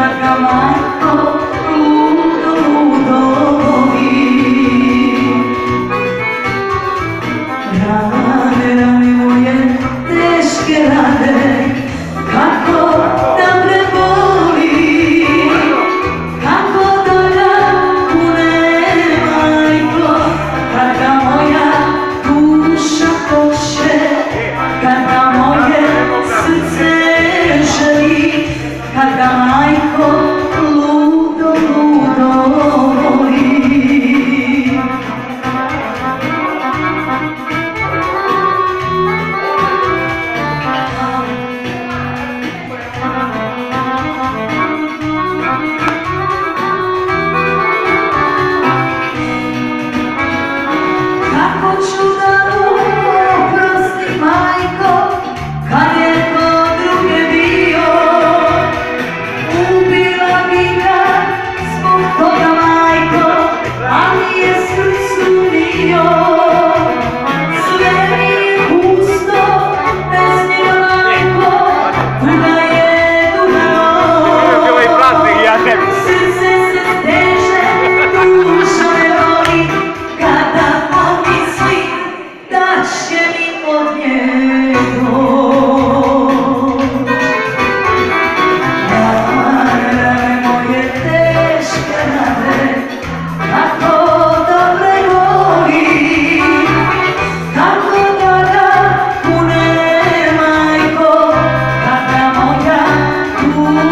but on my hope.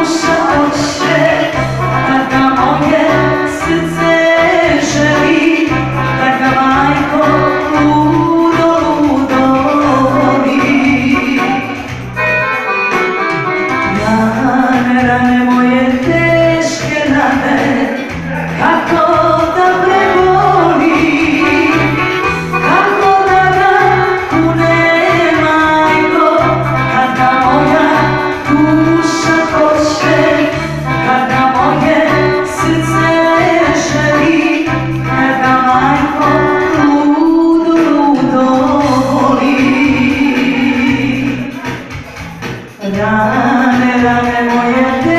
so sad. मेरा में मुझे